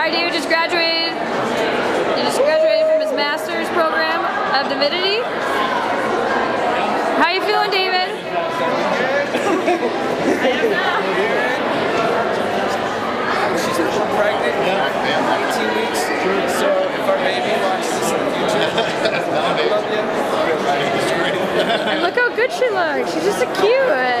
Hi, David just graduated. He just graduated from his master's program of divinity. How you feeling, David? She's pregnant, 18 weeks. So if our baby watches this in the future, I love you. Look how good she looks. She's just so cute.